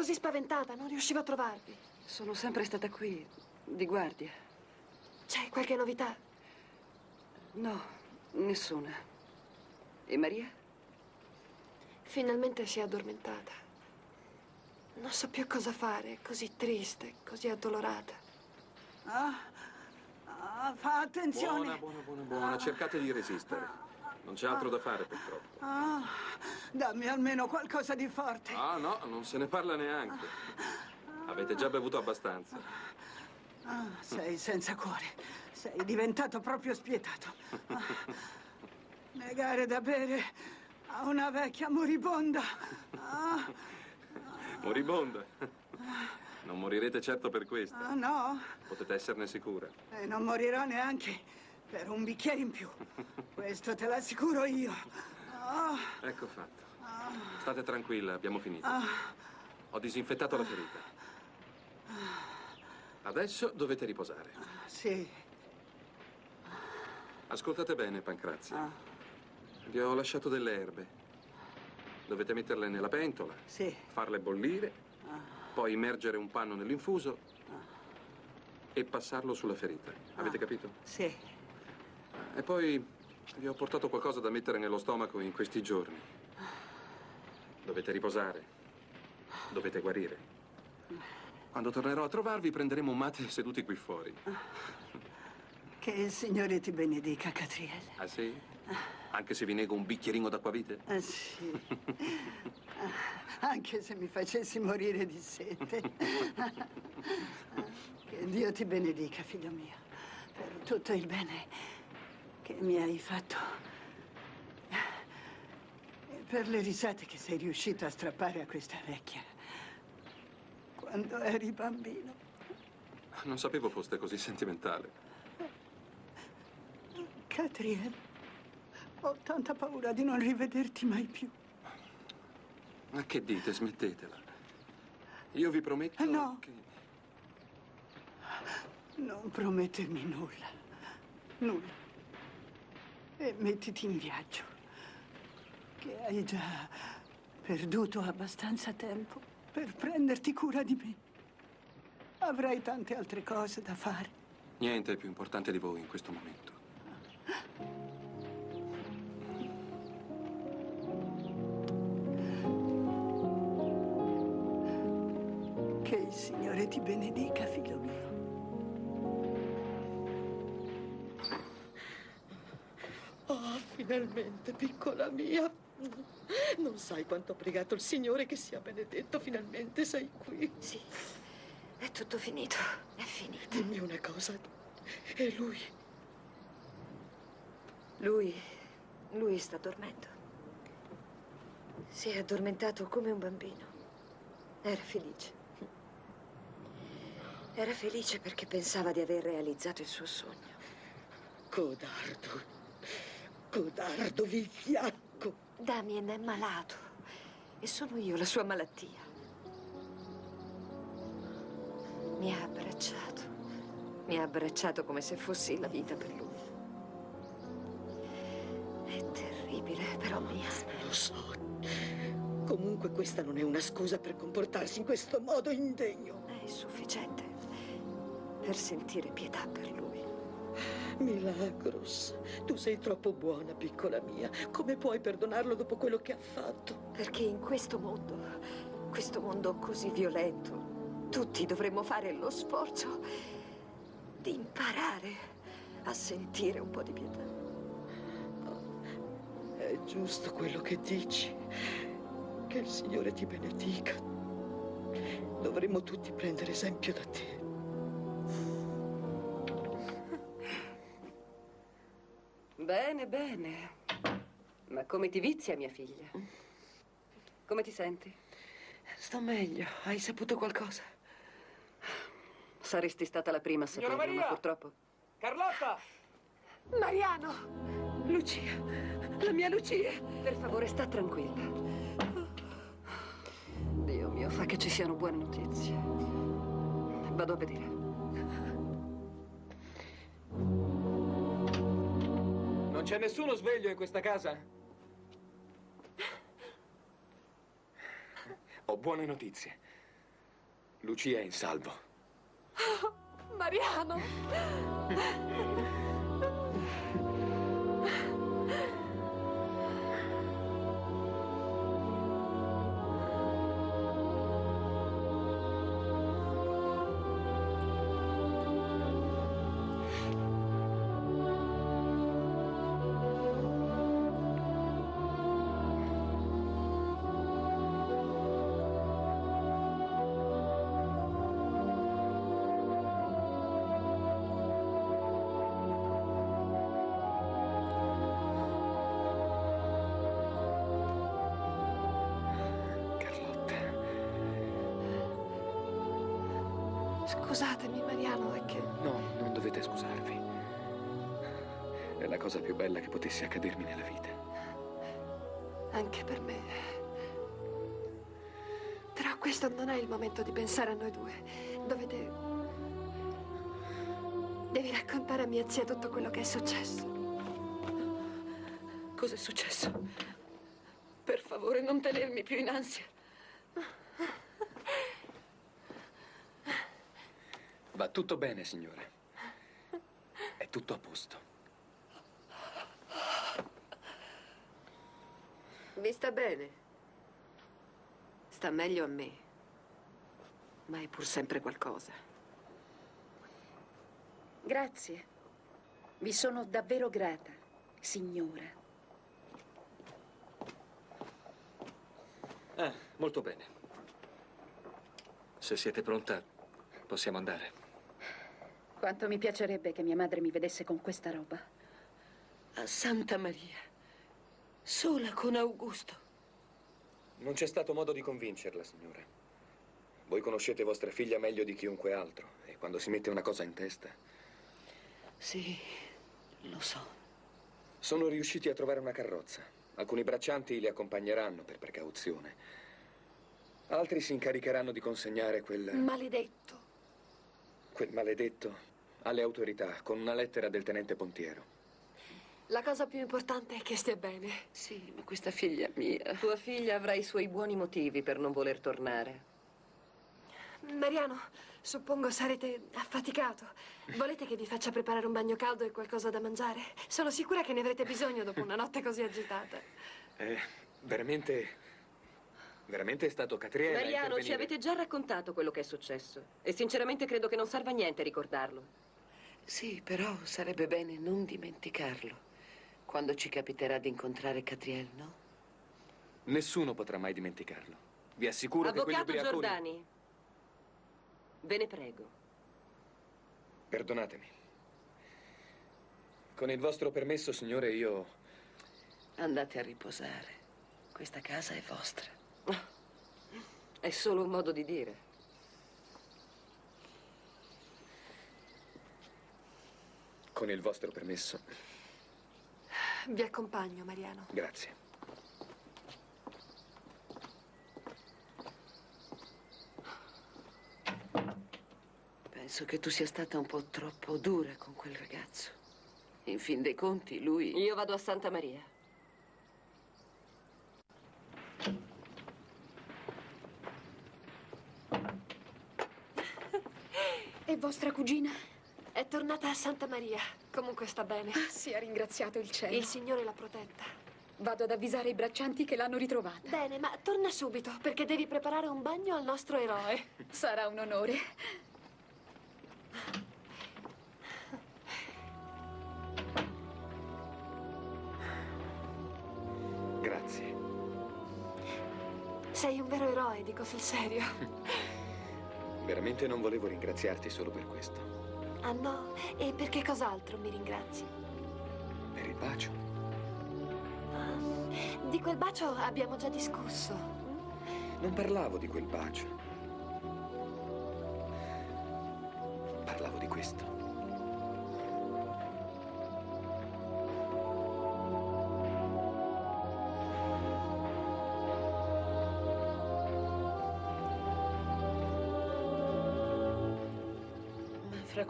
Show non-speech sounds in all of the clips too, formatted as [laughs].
così spaventata, non riuscivo a trovarvi. Sono sempre stata qui, di guardia. C'è qualche novità? No, nessuna. E Maria? Finalmente si è addormentata. Non so più cosa fare, così triste, così addolorata. Ah, ah, fa attenzione. Buona, buona, buona, buona. Cercate di resistere. Non c'è altro da fare, purtroppo. Ah, dammi almeno qualcosa di forte. Ah, no, non se ne parla neanche. Avete già bevuto abbastanza. Ah, sei senza cuore. Sei diventato proprio spietato. Ah, negare da bere a una vecchia moribonda. Ah, Moribonda. Non morirete certo per questo. ah, no, Potete esserne sicura. e non morirò neanche per un bicchiere in più. Questo te l'assicuro io. Ah, Ecco fatto. State tranquilla, abbiamo finito. ah, Ho disinfettato la ferita. Adesso dovete riposare. sì. Ascoltate bene, Pancrazio. Ah, Vi ho lasciato delle erbe. Dovete metterle nella pentola, sì. farle bollire, poi immergere un panno nell'infuso e passarlo sulla ferita. Avete capito? Sì. E poi vi ho portato qualcosa da mettere nello stomaco in questi giorni. Dovete riposare. Dovete guarire. Quando tornerò a trovarvi prenderemo un mate [laughs] seduti qui fuori. Che il Signore ti benedica, Catriel. Ah sì? Anche se vi nego un bicchierino d'acquavite? Ah, sì. Ah, [laughs] Anche se mi facessi morire di sete. [laughs] Che Dio ti benedica, figlio mio, per tutto il bene che mi hai fatto. Per le risate che sei riuscito a strappare a questa vecchia. Quando eri bambino. Non sapevo foste così sentimentale. Catriel, ho tanta paura di non rivederti mai più. Ma che dite? Smettetela. Io vi prometto No. che... Non promettermi nulla. Nulla. E mettiti in viaggio. Che hai già perduto abbastanza tempo per prenderti cura di me. Avrai tante altre cose da fare. Niente è più importante di voi in questo momento. Che il Signore ti benedica, figlio finalmente, piccola mia. Non sai quanto ho pregato il Signore che sia benedetto, finalmente sei qui. Sì, è tutto finito. È finito. Dimmi una cosa. E lui? Lui. lui sta dormendo. Si è addormentato come un bambino. Era felice. Era felice perché pensava di aver realizzato il suo sogno. Codardo. Codardo, vigliacco. Damien è malato e sono io la sua malattia. Mi ha abbracciato. Mi ha abbracciato come se fossi la vita per lui. È terribile, però mia. Lo so. Comunque questa non è una scusa per comportarsi in questo modo indegno. È sufficiente per sentire pietà per lui. Milagros, tu sei troppo buona, piccola mia. Come puoi perdonarlo dopo quello che ha fatto? Perché in questo mondo, questo mondo così violento, tutti dovremmo fare lo sforzo di imparare a sentire un po' di pietà. È giusto quello che dici. Che il Signore ti benedica. Dovremmo tutti prendere esempio da te. Bene, bene. Ma come ti vizia, mia figlia? Come ti senti? Sto meglio. Hai saputo qualcosa? Saresti stata la prima a saperlo, ma Maria! purtroppo... Carlotta! Mariano! Lucia, la mia Lucia. Per favore, sta tranquilla. Dio mio, fa che ci siano buone notizie. Vado a vedere. C'è nessuno sveglio in questa casa? Ho buone notizie. Lucia è in salvo. Mariano! Potesse accadermi nella vita. Anche per me. Però questo non è il momento di pensare a noi due. Dovete... Devi raccontare a mia zia tutto quello che è successo. Cos'è successo? Per favore, non tenermi più in ansia. Va tutto bene, signore. È tutto a posto. Vi sta bene? Sta meglio a me. Ma è pur sempre qualcosa. Grazie. Vi sono davvero grata, signora. Ah, molto bene. Se siete pronta, possiamo andare. Quanto mi piacerebbe che mia madre mi vedesse con questa roba. A Santa Maria. Sola con Augusto. Non c'è stato modo di convincerla, signora. Voi conoscete vostra figlia meglio di chiunque altro e quando si mette una cosa in testa... Sì, lo so. Sono riusciti a trovare una carrozza. Alcuni braccianti li accompagneranno per precauzione. Altri si incaricheranno di consegnare quel... Maledetto. quel maledetto alle autorità con una lettera del tenente Pontiero. La cosa più importante è che stia bene. Sì, ma questa figlia mia. Tua figlia avrà i suoi buoni motivi per non voler tornare. Mariano, suppongo sarete affaticato. Volete che vi faccia preparare un bagno caldo e qualcosa da mangiare? Sono sicura che ne avrete bisogno dopo una notte così agitata. Eh, veramente... Veramente è stato Catriele a Mariano, ci avete già raccontato quello che è successo. E sinceramente credo che non serva a niente ricordarlo. Sì, però sarebbe bene non dimenticarlo. Quando ci capiterà di incontrare Catriel, no? Nessuno potrà mai dimenticarlo. Vi assicuro che quegli Avvocato. Giordani, ve ne prego. Perdonatemi. Con il vostro permesso, signore, io... Andate a riposare. Questa casa è vostra. [laughs] È solo un modo di dire. Con il vostro permesso. Vi accompagno, Mariano. Grazie. Penso che tu sia stata un po' troppo dura con quel ragazzo. In fin dei conti, lui... Io vado a Santa Maria. E vostra cugina? È tornata a Santa Maria. Comunque sta bene. Ah, sia ringraziato il cielo. Il Signore l'ha protetta. Vado ad avvisare i braccianti che l'hanno ritrovata. Bene, ma torna subito, perché devi preparare un bagno al nostro eroe. Sarà un onore. Grazie. Sei un vero eroe, dico sul serio. Veramente non volevo ringraziarti solo per questo. Ah no? E per che cos'altro mi ringrazi? Per il bacio. Ah, Di quel bacio abbiamo già discusso. Non parlavo di quel bacio. Parlavo di questo.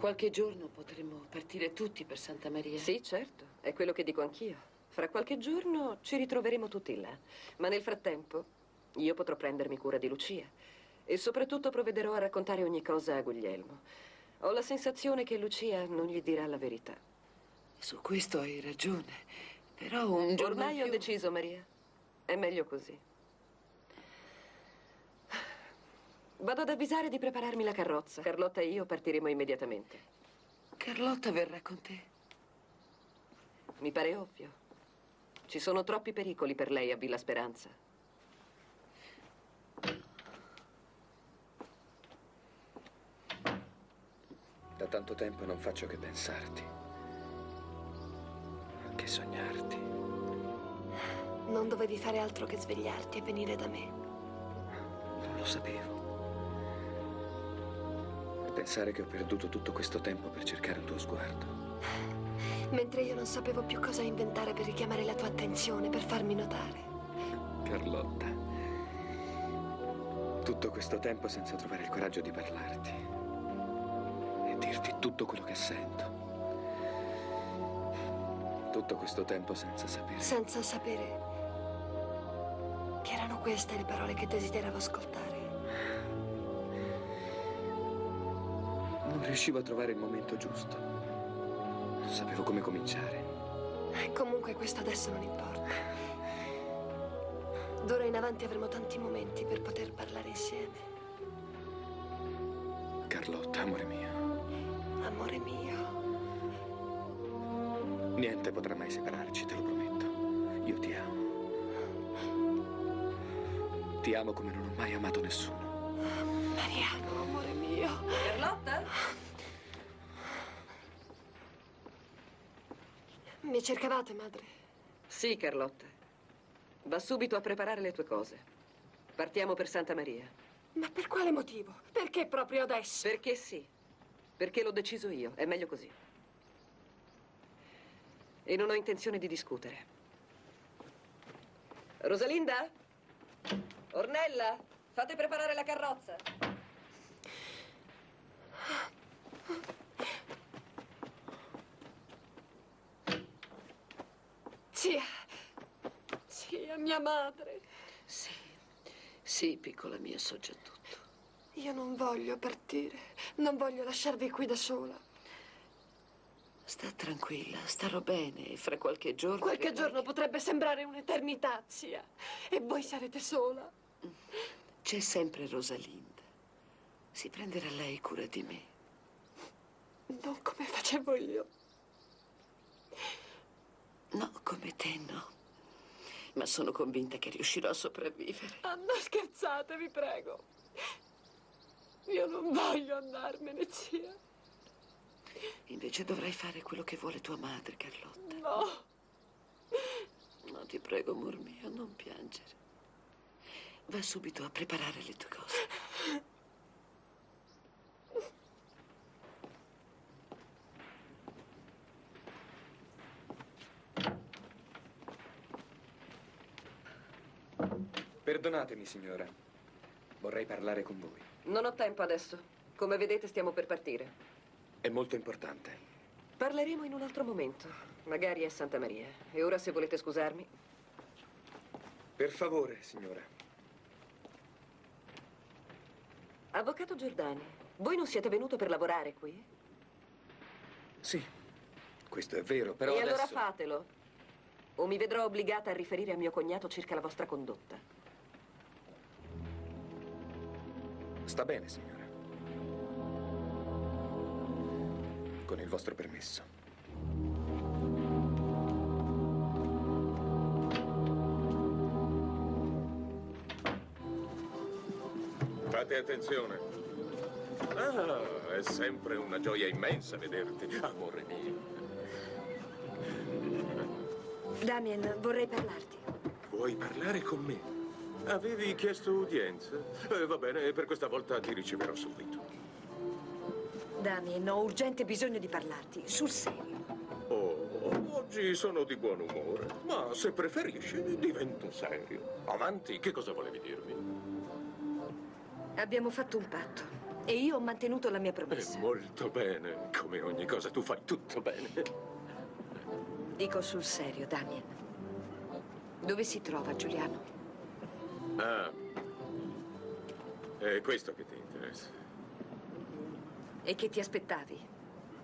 Qualche giorno potremo partire tutti per Santa Maria. Sì, certo, è quello che dico anch'io. Fra qualche giorno ci ritroveremo tutti là. Ma nel frattempo io potrò prendermi cura di Lucia. E soprattutto provvederò a raccontare ogni cosa a Guglielmo. Ho la sensazione che Lucia non gli dirà la verità. Su questo hai ragione. Però un giorno Ormai ho più- deciso, Maria. È meglio così. Vado ad avvisare di prepararmi la carrozza. Carlotta e io partiremo immediatamente. Carlotta verrà con te. Mi pare ovvio. Ci sono troppi pericoli per lei a Villa Speranza. Da tanto tempo non faccio che pensarti. Che sognarti. Non dovevi fare altro che svegliarti e venire da me. Non lo sapevo. Pensare che ho perduto tutto questo tempo per cercare un tuo sguardo. Mentre io non sapevo più cosa inventare per richiamare la tua attenzione, per farmi notare. Carlotta. Tutto questo tempo senza trovare il coraggio di parlarti. E dirti tutto quello che sento. Tutto questo tempo senza sapere. Senza sapere che erano queste le parole che desideravo ascoltare. Riuscivo a trovare il momento giusto. Non sapevo come cominciare. E Comunque questo adesso non importa. D'ora in avanti avremo tanti momenti per poter parlare insieme. Carlotta, amore mio. Amore mio. Niente potrà mai separarci, te lo prometto. Io ti amo. Ti amo come non ho mai amato nessuno. Mariano, amore mio. Carlotta? Mi cercavate, madre? Sì, Carlotta. Va subito a preparare le tue cose. Partiamo per Santa Maria. Ma per quale motivo? Perché proprio adesso? Perché sì. Perché l'ho deciso io. È meglio così. E non ho intenzione di discutere. Rosalinda? Ornella? Fate preparare la carrozza. Zia. Zia, mia madre. Sì, sì, piccola mia, so già tutto. Io non voglio partire. Non voglio lasciarvi qui da sola. Sta tranquilla, starò bene. Fra qualche giorno. Qualche vedrai giorno che- potrebbe sembrare un'eternità, zia. E voi sarete sola. C'è sempre Rosalinda. Si prenderà lei cura di me. Non come facevo io. No, come te no. Ma sono convinta che riuscirò a sopravvivere. Ah, non scherzate, vi prego. Io non voglio andarmene, zia. Invece dovrai fare quello che vuole tua madre, Carlotta. No. No, ti prego, amor mio, non piangere. Va subito a preparare le tue cose. Perdonatemi, signora. Vorrei parlare con voi. Non ho tempo adesso. Come vedete stiamo per partire. È molto importante. Parleremo in un altro momento. Magari a Santa Maria. E ora se volete scusarmi. Per favore, signora. Avvocato Giordani, voi non siete venuto per lavorare qui? Sì, questo è vero, però e adesso... allora fatelo. O mi vedrò obbligata a riferire a mio cognato circa la vostra condotta. Sta bene, signora. Con il vostro permesso. Fate attenzione. Ah, è sempre una gioia immensa vederti, amore mio. Damien, vorrei parlarti. Vuoi parlare con me? Avevi chiesto udienza? Eh, va bene, per questa volta ti riceverò subito. Damien, ho urgente bisogno di parlarti, sul serio. Oh, oggi sono di buon umore, ma se preferisci divento serio. Avanti, che cosa volevi dirmi? Abbiamo fatto un patto e io ho mantenuto la mia Eh, promessa. molto bene, come ogni cosa tu fai tutto bene. Dico sul serio, Damien. Dove si trova Giuliano? Ah, È questo che ti interessa. E che ti aspettavi?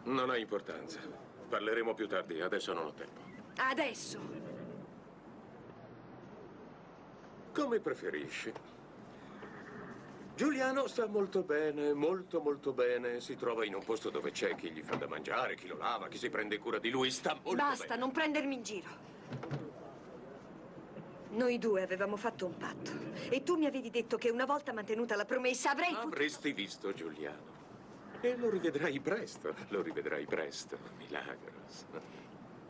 Non ha importanza. Parleremo più tardi, adesso non ho tempo. Adesso! Come preferisci. Giuliano sta molto bene, molto molto bene. Si trova in un posto dove c'è chi gli fa da mangiare, chi lo lava, chi si prende cura di lui. Sta molto Basta, bene. non prendermi in giro. Noi due avevamo fatto un patto e tu mi avevi detto che una volta mantenuta la promessa avrei potuto... Avresti visto Giuliano. E lo rivedrai presto, lo rivedrai presto, Milagros.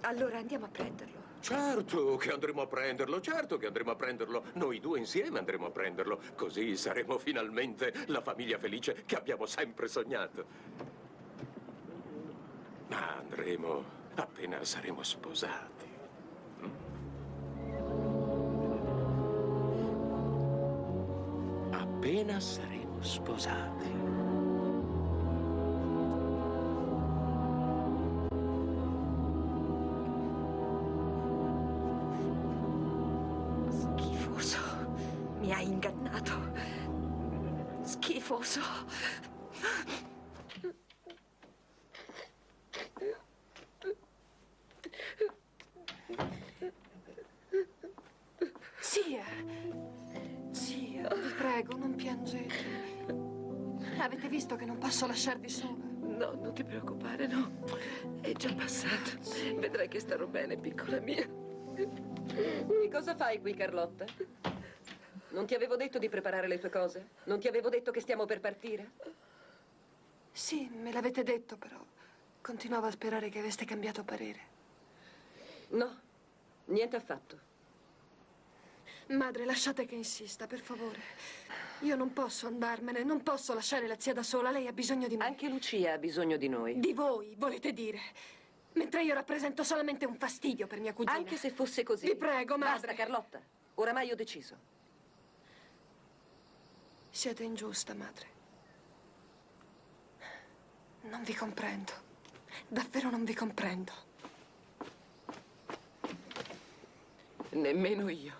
Allora andiamo a prenderlo. Certo che andremo a prenderlo, certo che andremo a prenderlo. Noi due insieme andremo a prenderlo. Così saremo finalmente la famiglia felice che abbiamo sempre sognato. Ma andremo appena saremo sposati. Appena saremo sposati. Schifoso. Mi hai ingannato. Schifoso. Che bene, piccola mia. E cosa fai qui, Carlotta? Non ti avevo detto di preparare le tue cose? Non ti avevo detto che stiamo per partire? Sì, me l'avete detto, però continuavo a sperare che aveste cambiato parere. No, niente affatto. Madre, lasciate che insista, per favore. Io non posso andarmene, non posso lasciare la zia da sola. Lei ha bisogno di me. Anche Lucia ha bisogno di noi. Di voi, volete dire. Mentre io rappresento solamente un fastidio per mia cugina. Anche se fosse così. Vi prego, madre. Basta, Carlotta. Oramai ho deciso. Siete ingiusta, madre. Non vi comprendo. Davvero non vi comprendo. Nemmeno io.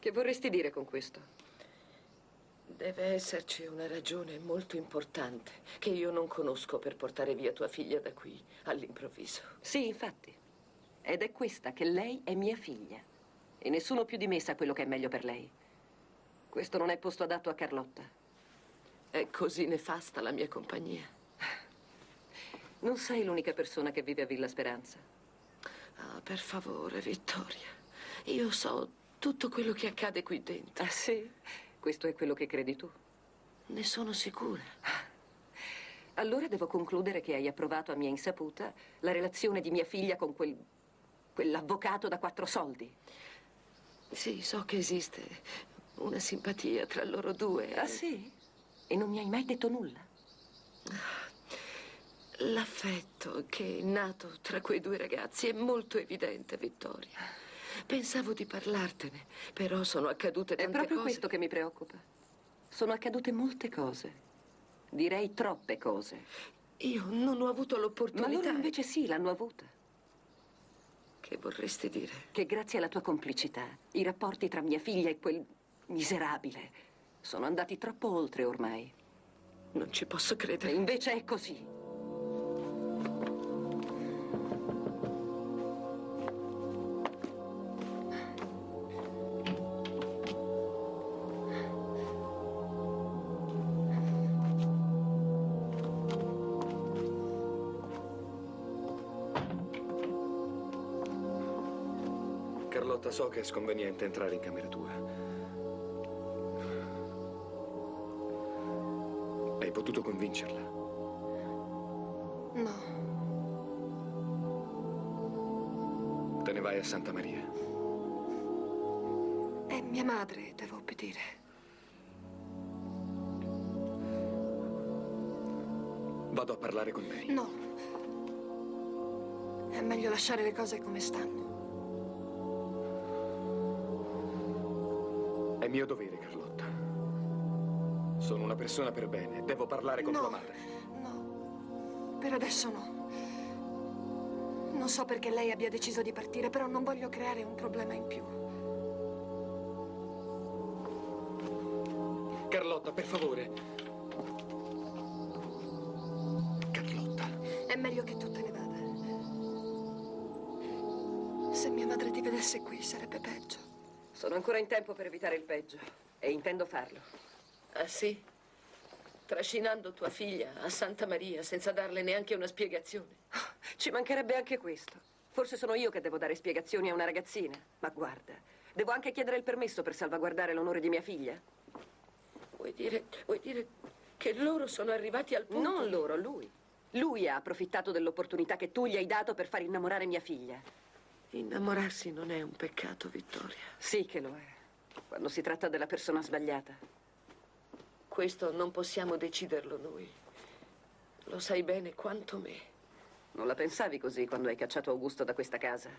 Che vorresti dire con questo? Deve esserci una ragione molto importante che io non conosco per portare via tua figlia da qui all'improvviso. Sì, infatti. Ed è questa che lei è mia figlia. E nessuno più di me sa quello che è meglio per lei. Questo non è posto adatto a Carlotta. È così nefasta la mia compagnia. Non sei l'unica persona che vive a Villa Speranza. Ah, per favore, Vittoria. Io so tutto quello che accade qui dentro. Ah, sì? Questo è quello che credi tu? Ne sono sicura. Allora devo concludere che hai approvato a mia insaputa la relazione di mia figlia con quel... quell'avvocato da quattro soldi. Sì, so che esiste una simpatia tra loro due. Ah, sì? E non mi hai mai detto nulla? L'affetto che è nato tra quei due ragazzi è molto evidente, Vittoria. Pensavo di parlartene, però sono accadute È tante proprio cose. questo che mi preoccupa. Sono accadute molte cose. Direi troppe cose. Io non ho avuto Ma l'opportunità. loro invece sì, l'hanno avuta. Che vorresti dire? Che grazie alla tua complicità, i rapporti tra mia figlia e quel miserabile sono andati troppo oltre ormai. Non ci posso E credere. invece è così. Che è sconveniente entrare in camera tua. Hai potuto convincerla? No, Te ne vai a Santa Maria. è mia madre, devo obbedire. Vado a parlare con lei. No. È meglio lasciare le cose come stanno. Mio dovere, Carlotta. Sono una persona per bene. Devo parlare con no, tua madre. no. Per adesso no. Non so perché lei abbia deciso di partire, però non voglio creare un problema in più. Carlotta, per favore. Carlotta. È meglio che tu te ne vada. Se mia madre ti vedesse qui sarebbe peggio. Sono ancora in tempo per evitare il peggio e intendo farlo. Ah sì? Trascinando tua figlia a Santa Maria senza darle neanche una spiegazione. Ci mancherebbe anche questo. Forse sono io che devo dare spiegazioni a una ragazzina. Ma guarda, devo anche chiedere il permesso per salvaguardare l'onore di mia figlia. Vuoi dire, vuoi dire che loro sono arrivati al punto... Non loro, lui. Lui ha approfittato dell'opportunità che tu gli hai dato per far innamorare mia figlia. Innamorarsi non è un peccato, Vittoria. Sì che lo è. Quando si tratta della persona sbagliata. Questo non possiamo deciderlo noi. Lo sai bene quanto me. Non la pensavi così quando hai cacciato Augusto da questa casa?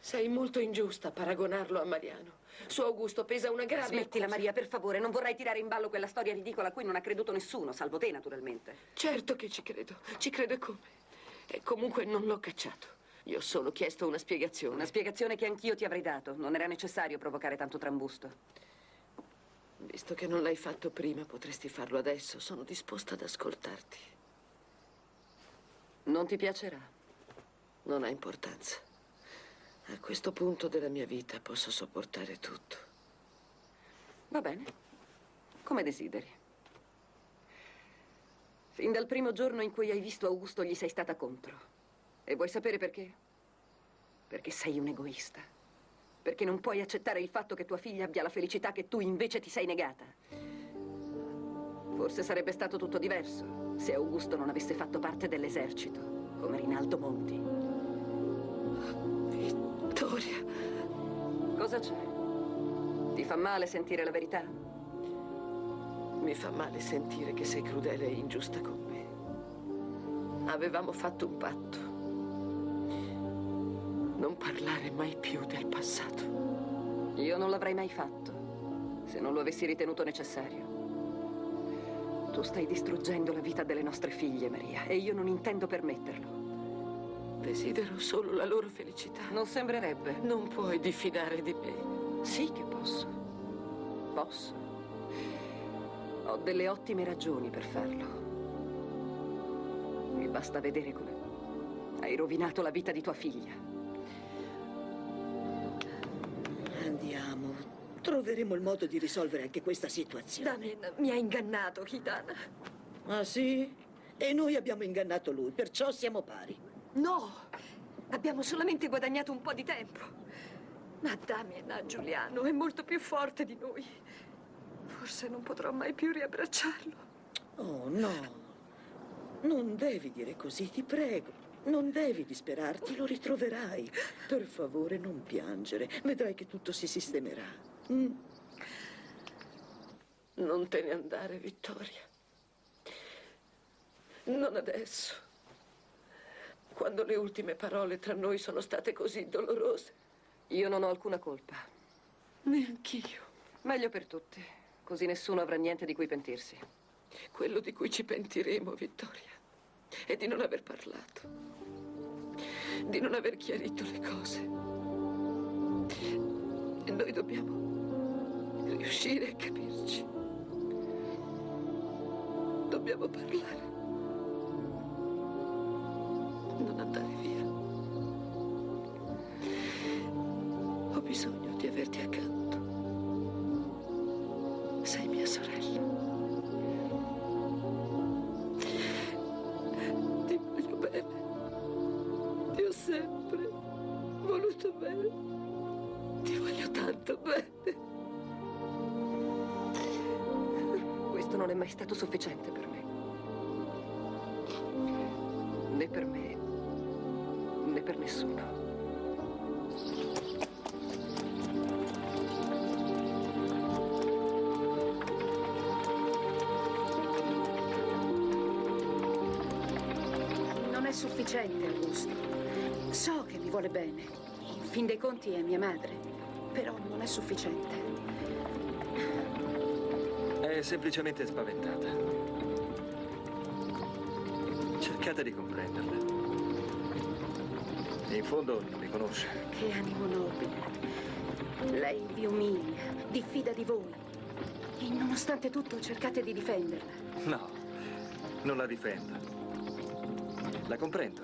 Sei molto ingiusta a paragonarlo a Mariano. Su Augusto pesa una grave... Smettila, accusa. Maria, per favore. Non vorrei tirare in ballo quella storia ridicola a cui non ha creduto nessuno, salvo te, naturalmente. Certo che ci credo. Ci credo e come. E comunque non l'ho cacciato. Gli ho solo chiesto una spiegazione. Una spiegazione che anch'io ti avrei dato. Non era necessario provocare tanto trambusto. Visto che non l'hai fatto prima, potresti farlo adesso. Sono disposta ad ascoltarti. Non ti piacerà. Non ha importanza. A questo punto della mia vita posso sopportare tutto. Va bene. Come desideri. Fin dal primo giorno in cui hai visto Augusto gli sei stata contro. E vuoi sapere perché? Perché sei un egoista. Perché non puoi accettare il fatto che tua figlia abbia la felicità che tu invece ti sei negata. Forse sarebbe stato tutto diverso se Augusto non avesse fatto parte dell'esercito, come Rinaldo Monti. Vittoria. Cosa c'è? Ti fa male sentire la verità? Mi fa male sentire che sei crudele e ingiusta con me. Avevamo fatto un patto. Non parlare mai più del passato. Io non l'avrei mai fatto, se non lo avessi ritenuto necessario. Tu stai distruggendo la vita delle nostre figlie, Maria, e io non intendo permetterlo. Desidero solo la loro felicità. Non sembrerebbe. Non puoi diffidare di me. Sì che posso. Posso. Ho delle ottime ragioni per farlo. Mi basta vedere come hai rovinato la vita di tua figlia. Andiamo. Troveremo il modo di risolvere anche questa situazione. Damien mi ha ingannato, Kitana. Ah sì? E noi abbiamo ingannato lui, perciò siamo pari. No, abbiamo solamente guadagnato un po' di tempo. Ma Damien Giuliano è molto più forte di noi. Forse non potrò mai più riabbracciarlo. Oh no. Non devi dire così, ti prego. Non devi disperarti, lo ritroverai. Per favore, non piangere. Vedrai che tutto si sistemerà. Mm. Non te ne andare, Vittoria. Non adesso. Quando le ultime parole tra noi sono state così dolorose. Io non ho alcuna colpa. Neanch'io. Meglio per tutti. Così nessuno avrà niente di cui pentirsi. Quello di cui ci pentiremo, Vittoria, è di non aver parlato. Di non aver chiarito le cose. E noi dobbiamo riuscire a capirci. Dobbiamo parlare. Non andare via. Ho bisogno di averti accanto. Tanto bene. Questo non è mai stato sufficiente per me. Né per me, né per nessuno. Sufficiente, Augusto. So che mi vuole bene. In fin dei conti è mia madre. Però non è sufficiente. È semplicemente spaventata. Cercate di comprenderla. In fondo non mi conosce. Che animo nobile. Lei vi umilia, diffida di voi. E nonostante tutto cercate di difenderla. No, non la difendo. La comprendo.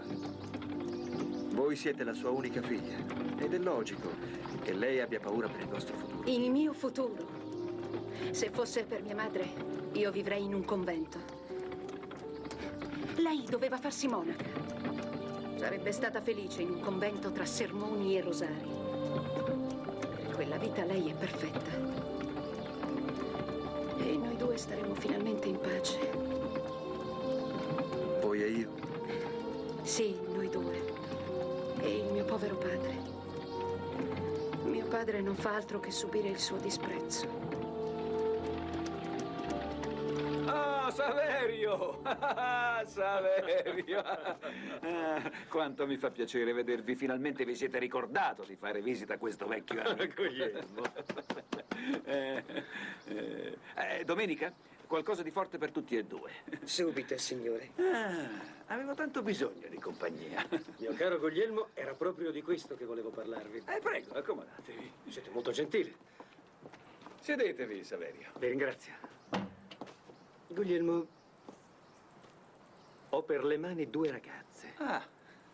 Voi siete la sua unica figlia ed è logico che lei abbia paura per il vostro futuro. Il mio futuro. Se fosse per mia madre, io vivrei in un convento. Lei doveva farsi monaca. Sarebbe stata felice in un convento tra sermoni e rosari. Per quella vita lei è perfetta. E noi due staremo finalmente in pace. Voi e io. Sì, noi due. E il mio povero padre. Padre non fa altro che subire il suo disprezzo. Ah, Saverio! [laughs] Ah, Saverio! Ah, quanto mi fa piacere vedervi. Finalmente vi siete ricordato di fare visita a questo vecchio amico. [laughs] Eh, eh, eh, domenica, qualcosa di forte per tutti e due. Subito, signore. Ah, avevo tanto bisogno di compagnia. Mio caro Guglielmo, era proprio di questo che volevo parlarvi. Eh, prego, accomodatevi. Siete molto gentili. Sedetevi, Saverio. Vi ringrazio. Guglielmo, ho per le mani due ragazze. Ah.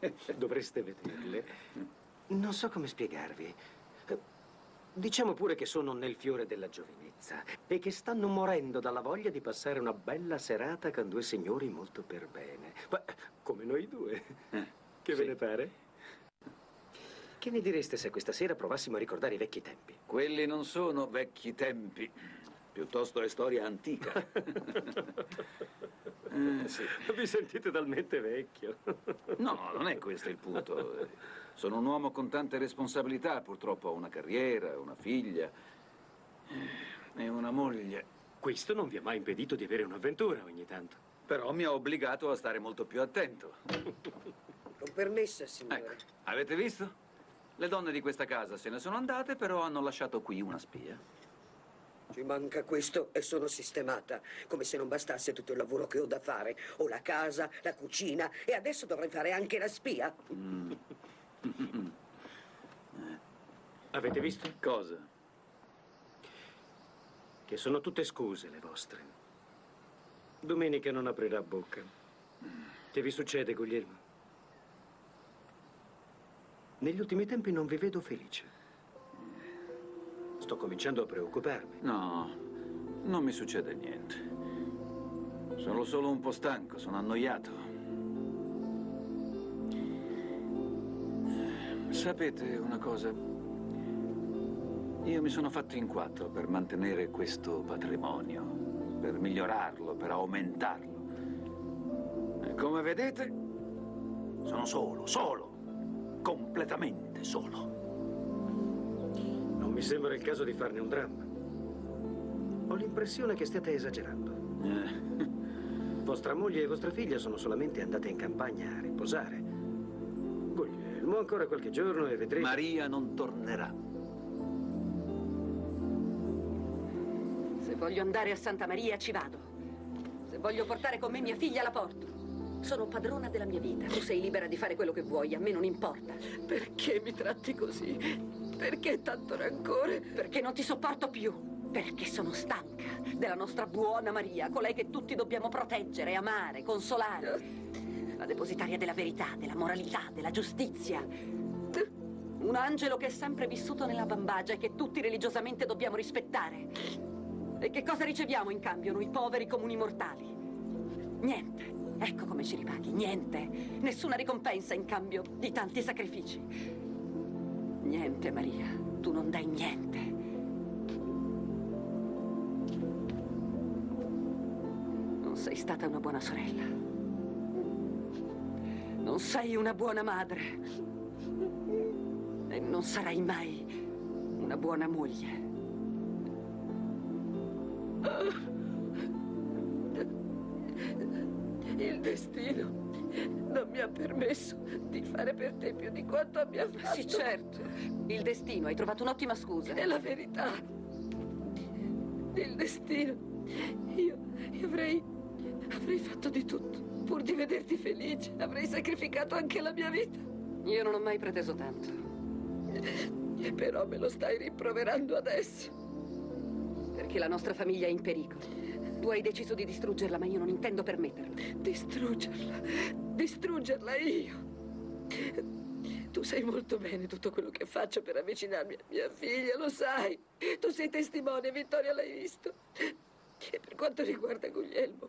[laughs] Dovreste vederle. Non so come spiegarvi. Diciamo pure che sono nel fiore della giovinezza e che stanno morendo dalla voglia di passare una bella serata con due signori molto per bene. Ma come noi due. Che ve sì. ne pare? Che ne direste se questa sera provassimo a ricordare i vecchi tempi? Quelli non sono vecchi tempi, piuttosto è storia antica. [laughs] Eh, sì. Vi sentite talmente vecchio. No, non è questo il punto. Sono un uomo con tante responsabilità, purtroppo ho una carriera, una figlia eh, e una moglie. Questo non vi ha mai impedito di avere un'avventura ogni tanto. Però mi ha obbligato a stare molto più attento. Con permesso, signore. Ecco, avete visto? Le donne di questa casa se ne sono andate, però hanno lasciato qui una spia. Ci manca questo e sono sistemata. Come se non bastasse tutto il lavoro che ho da fare. Ho la casa, la cucina e adesso dovrei fare anche la spia. Avete visto? Cosa? Che sono tutte scuse le vostre. Domenica non aprirà bocca. Che vi succede, Guglielmo? Negli ultimi tempi non vi vedo felice. Sto cominciando a preoccuparmi. No, non mi succede niente. Sono solo un po' stanco, sono annoiato. Sapete una cosa? Io mi sono fatto in quattro per mantenere questo patrimonio, per migliorarlo, per aumentarlo. E come vedete, sono solo, solo, completamente solo. Mi sembra il caso di farne un dramma. Ho l'impressione che stiate esagerando. Eh, [laughs] Vostra moglie e vostra figlia sono solamente andate in campagna a riposare. Guglielmo, ancora qualche giorno e vedrete... Maria non tornerà. Se voglio andare a Santa Maria, ci vado. Se voglio portare con me mia figlia, la porto. Sono padrona della mia vita. Tu sei libera di fare quello che vuoi, a me non importa. Perché mi tratti così? Perché tanto rancore? Perché non ti sopporto più. Perché sono stanca della nostra buona Maria, colei che tutti dobbiamo proteggere, amare, consolare. La depositaria della verità, della moralità, della giustizia. Un angelo che è sempre vissuto nella bambagia e che tutti religiosamente dobbiamo rispettare. E che cosa riceviamo in cambio noi poveri comuni mortali? Niente. Ecco come ci ripaghi. Niente. Nessuna ricompensa in cambio di tanti sacrifici. Niente, Maria. Tu non dai niente. Non sei stata una buona sorella. Non sei una buona madre. E non sarai mai una buona moglie. Il destino non mi ha permesso di fare per te più di quanto abbia fatto. Sì, certo. Il destino, hai trovato un'ottima scusa. È la verità. Il destino. Io, io avrei. avrei fatto di tutto pur di vederti felice. Avrei sacrificato anche la mia vita. Io non ho mai preteso tanto. Però me lo stai rimproverando adesso. Perché la nostra famiglia è in pericolo. Tu hai deciso di distruggerla, ma io non intendo permetterlo. Distruggerla? Distruggerla io? Tu sai molto bene tutto quello che faccio per avvicinarmi a mia figlia, lo sai. Tu sei testimone, Vittoria, l'hai visto. E per quanto riguarda Guglielmo,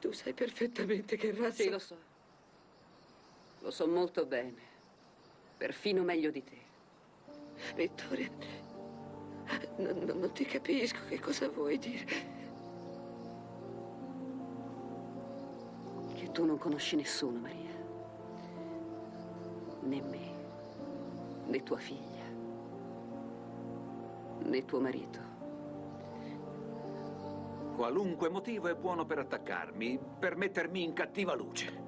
tu sai perfettamente che razza... Sì, lo so. Lo so molto bene. Perfino meglio di te. Vittoria, non, non- non ti capisco che cosa vuoi dire. Che tu non conosci nessuno, Maria. Né me, né tua figlia, né tuo marito. Qualunque motivo è buono per attaccarmi, per mettermi in cattiva luce.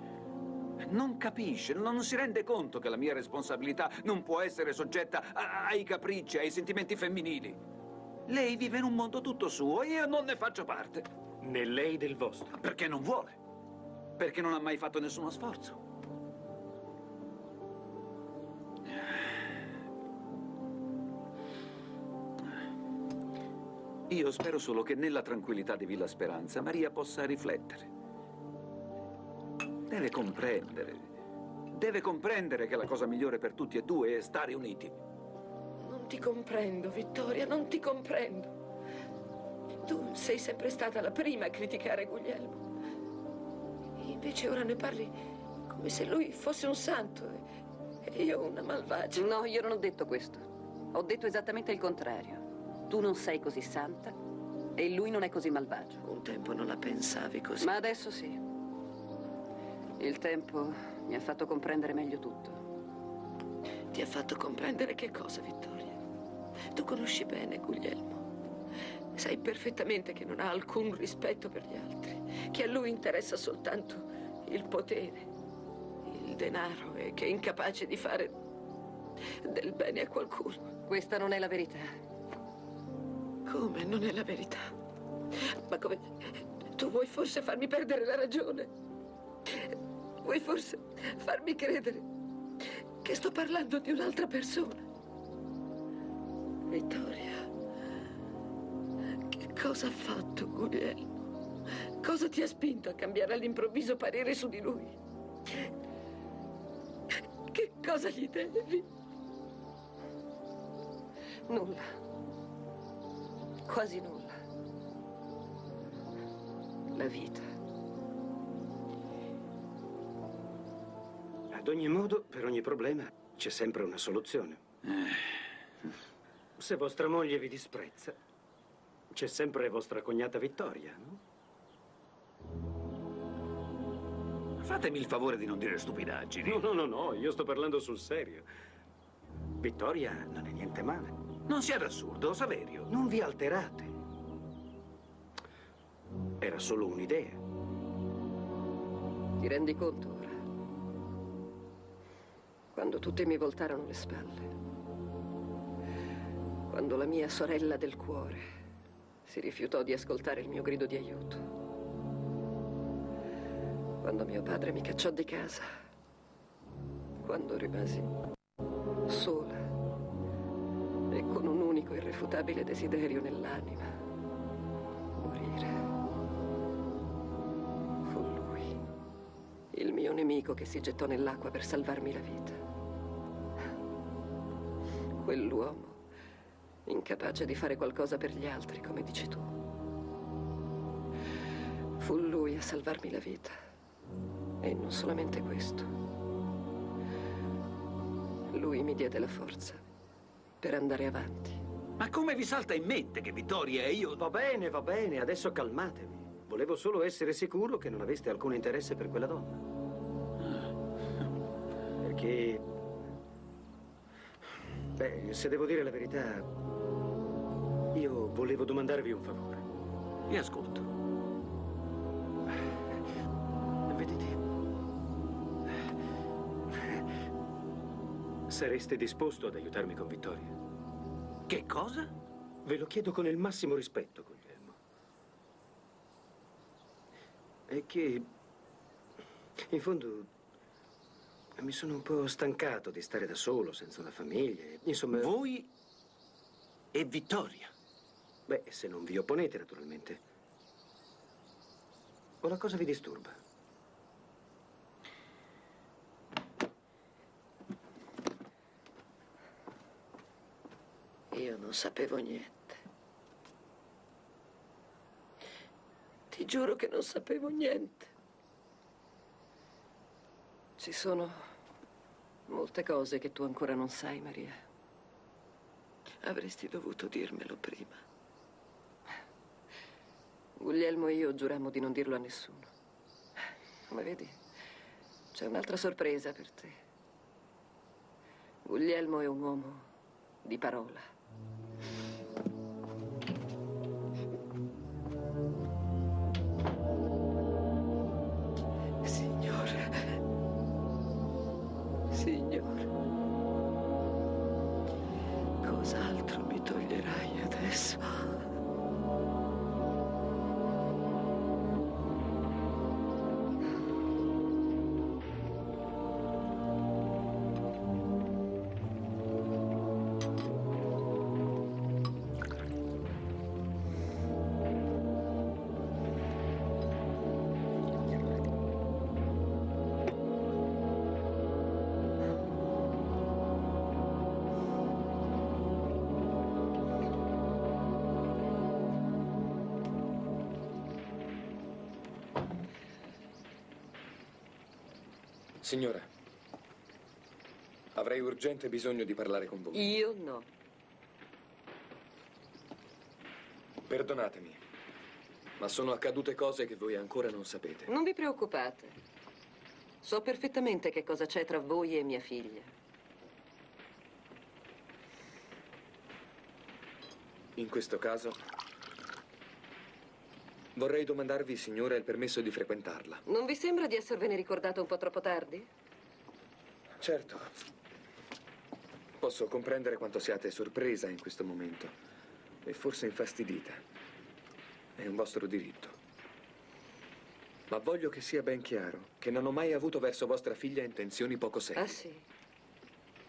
Non capisce, non si rende conto che la mia responsabilità non può essere soggetta a- ai capricci, ai sentimenti femminili. Lei vive in un mondo tutto suo e io non ne faccio parte. Né lei del vostro. Perché non vuole? Perché non ha mai fatto nessuno sforzo. Io spero solo che nella tranquillità di Villa Speranza Maria possa riflettere. Deve comprendere. Deve comprendere che la cosa migliore per tutti e due è stare uniti. Non ti comprendo, Vittoria, non ti comprendo. Tu sei sempre stata la prima a criticare Guglielmo. Invece ora ne parli come se lui fosse un santo e- e io una malvagia. No, io non ho detto questo. Ho detto esattamente il contrario. Tu non sei così santa e lui non è così malvagio. Un tempo non la pensavi così. Ma adesso sì. Il tempo mi ha fatto comprendere meglio tutto. Ti ha fatto comprendere che cosa, Vittoria? Tu conosci bene Guglielmo. Sai perfettamente che non ha alcun rispetto per gli altri, che a lui interessa soltanto il potere, il denaro e che è incapace di fare del bene a qualcuno. Questa non è la verità. Come non è la verità? Ma come... Tu vuoi forse farmi perdere la ragione? Vuoi forse farmi credere che sto parlando di un'altra persona? Vittoria, che cosa ha fatto Guglielmo? Cosa ti ha spinto a cambiare all'improvviso parere su di lui? Che cosa gli devi? Nulla. Quasi nulla. La vita. Ogni modo, per ogni problema c'è sempre una soluzione. Se vostra moglie vi disprezza, c'è sempre vostra cognata Vittoria, no? Fatemi il favore di non dire stupidaggini. No, no, no, no, io sto parlando sul serio. Vittoria non è niente male. Non sia assurdo, Saverio. Non vi alterate. Era solo un'idea. Ti rendi conto? Quando tutti mi voltarono le spalle. Quando la mia sorella del cuore si rifiutò di ascoltare il mio grido di aiuto. Quando mio padre mi cacciò di casa. Quando rimasi sola e con un unico irrefutabile desiderio nell'anima. Morire. Mio nemico che si gettò nell'acqua per salvarmi la vita. Quell'uomo, incapace di fare qualcosa per gli altri, come dici tu. Fu lui a salvarmi la vita. E non solamente questo. Lui mi diede la forza per andare avanti. Ma come vi salta in mente che Vittoria e io... Va bene, va bene, adesso calmatevi. Volevo solo essere sicuro che non aveste alcun interesse per quella donna. Perché... Beh, se devo dire la verità, io volevo domandarvi un favore. Vi ascolto. Vedete, sareste disposto ad aiutarmi con Vittoria? Che cosa? Ve lo chiedo con il massimo rispetto, Guglielmo. È che, in fondo, mi sono un po' stancato di stare da solo, senza una famiglia. Insomma... Voi e Vittoria? Beh, se non vi opponete, naturalmente. Ora cosa vi disturba? Io non sapevo niente. Ti giuro che non sapevo niente. Ci sono molte cose che tu ancora non sai, Maria. Avresti dovuto dirmelo prima. Guglielmo e io giurammo di non dirlo a nessuno. Come vedi, c'è un'altra sorpresa per te. Guglielmo è un uomo di parola. Signora, avrei urgente bisogno di parlare con voi. Io no. Perdonatemi, ma sono accadute cose che voi ancora non sapete. Non vi preoccupate. So perfettamente che cosa c'è tra voi e mia figlia. In questo caso, vorrei domandarvi, signora, il permesso di frequentarla. Non vi sembra di esservene ricordato un po' troppo tardi? Certo. Posso comprendere quanto siate sorpresa in questo momento e forse infastidita. È un vostro diritto. Ma voglio che sia ben chiaro che non ho mai avuto verso vostra figlia intenzioni poco serie. Ah, sì?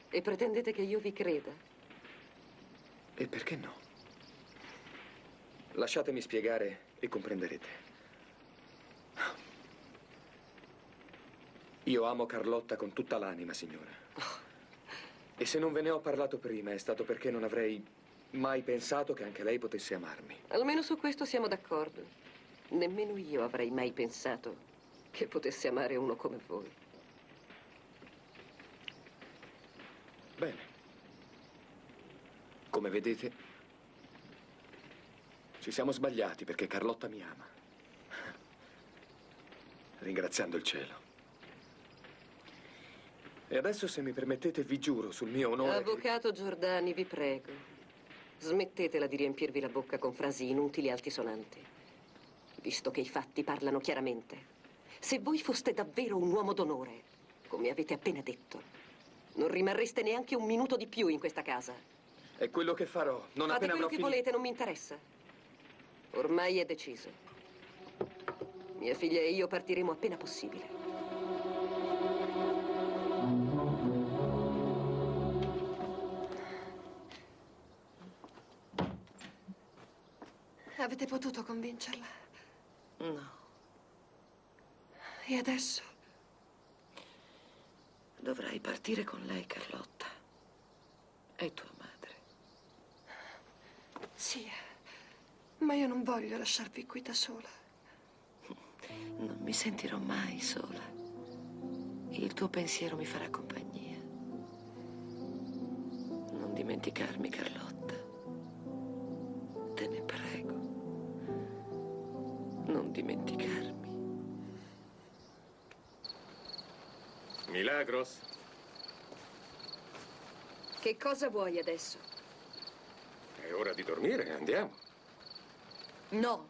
E pretendete che io vi creda? E perché no? Lasciatemi spiegare e comprenderete. Io amo Carlotta con tutta l'anima, signora. E se non ve ne ho parlato prima è stato perché non avrei mai pensato che anche lei potesse amarmi. Almeno su questo siamo d'accordo. Nemmeno io avrei mai pensato che potesse amare uno come voi. Bene. Come vedete, ci siamo sbagliati perché Carlotta mi ama. Ringraziando il cielo. E adesso, se mi permettete, vi giuro sul mio onore. che- Avvocato Giordani, vi prego. Smettetela di riempirvi la bocca con frasi inutili e altisonanti. Visto che i fatti parlano chiaramente. Se voi foste davvero un uomo d'onore, come avete appena detto, non rimarreste neanche un minuto di più in questa casa. È quello che farò. Non Fate appena quello che finito. volete, non mi interessa. Ormai è deciso. Mia figlia e io partiremo appena possibile. Avete potuto convincerla? No. E adesso? Dovrai partire con lei, Carlotta. È tua madre. Sì, ma io non voglio lasciarvi qui da sola. Non mi sentirò mai sola. Il tuo pensiero mi farà compagnia. Non dimenticarmi, Carlotta. Te ne prego. Non dimenticarmi. Milagros? Che cosa vuoi adesso? È ora di dormire, andiamo. No,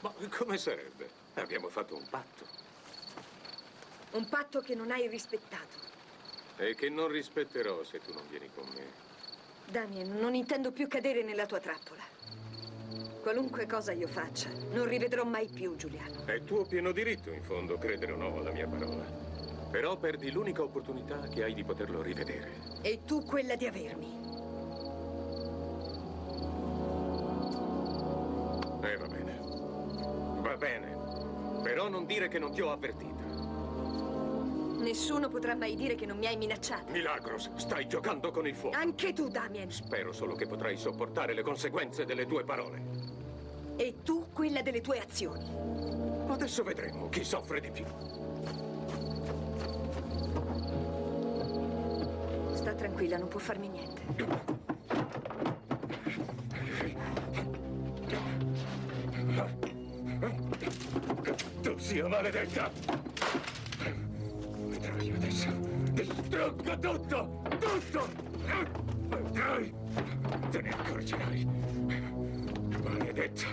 Ma come sarebbe? Abbiamo fatto un patto. un patto che non hai rispettato. E che non rispetterò se tu non vieni con me. Damien, non intendo più cadere nella tua trappola. Qualunque cosa io faccia, non rivedrò mai più Giuliano. È tuo pieno diritto, in fondo, credere o no alla mia parola. Però perdi l'unica opportunità che hai di poterlo rivedere. E tu quella di avermi. Non dire che non ti ho avvertita. Nessuno potrà mai dire che non mi hai minacciata. Milagros, stai giocando con il fuoco. Anche tu, Damien. Spero solo che potrai sopportare le conseguenze delle tue parole. E tu quella delle tue azioni. Adesso vedremo chi soffre di più. Sta tranquilla, non può farmi niente. Sia maledetta! Vedrai adesso. Distruggo tutto! Tutto! Vedrai! Te ne accorgerai. Maledetta!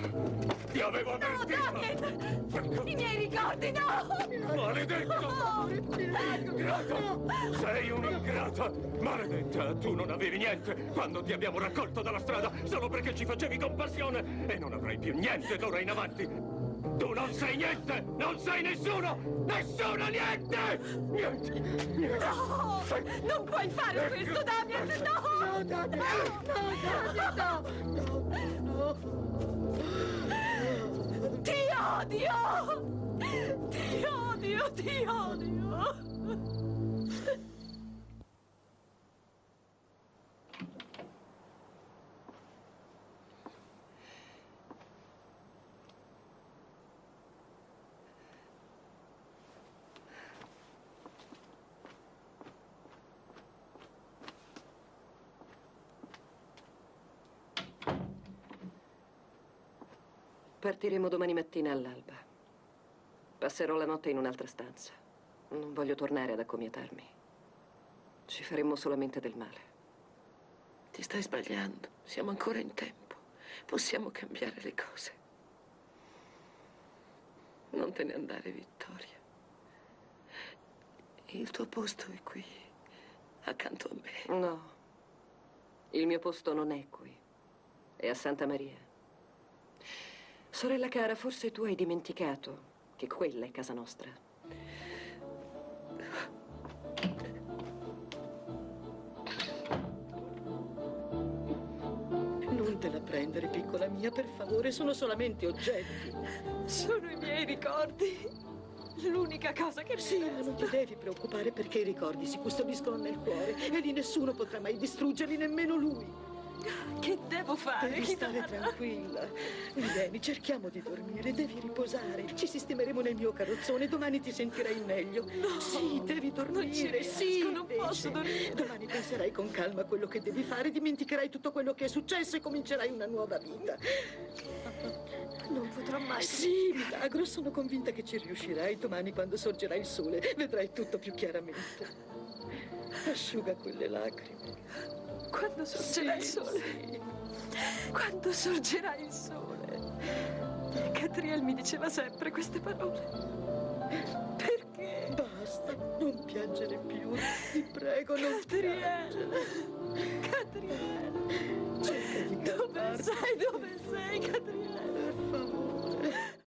Ti avevo avvertito! I miei ricordi, no! Maledetto! Ingrato! Sei un ingrato! Maledetta, tu non avevi niente quando ti abbiamo raccolto dalla strada solo perché ci facevi compassione e non avrai più niente d'ora in avanti! Tu non sei niente! Non sei nessuno! Nessuno niente! Niente! niente. No! Non puoi fare questo, Damien! No! No, Damien! No, Damien, no! Ti odio! Ti odio, ti odio! Partiremo domani mattina all'alba. Passerò la notte in un'altra stanza. Non voglio tornare ad accomiatarmi. Ci faremmo solamente del male. Ti stai sbagliando. Siamo ancora in tempo. Possiamo cambiare le cose. Non te ne andare, Vittoria. Il tuo posto è qui, accanto a me. No. Il mio posto non è qui. È a Santa Maria. Sorella cara, forse tu hai dimenticato che quella è casa nostra. Non te la prendere, piccola mia, per favore, sono solamente oggetti. Sono i miei ricordi. L'unica cosa che mi Sì, ma non ti devi preoccupare perché i ricordi si custodiscono nel cuore e lì nessuno potrà mai distruggerli, nemmeno lui. [laughs] Che devo fare? Devi stare tranquilla. Vieni, cerchiamo di dormire, devi riposare. Ci sistemeremo nel mio carrozzone, domani ti sentirai meglio. No, sì, devi dormire. non ci riesco, sì, non invece. posso dormire. Domani penserai con calma a quello che devi fare, dimenticherai tutto quello che è successo e comincerai una nuova vita. Non potrò mai. Sì, Milagro, sono convinta che ci riuscirai domani quando sorgerà il sole. Vedrai tutto più chiaramente. Asciuga quelle lacrime. Quando sorgerà il sole? Quando sorgerà il sole? Catriel mi diceva sempre queste parole. Perché? Basta, non piangere più. Ti prego, non Catriel. piangere. Catriel. Dove sei? Dove sei, Catriel? Per favore.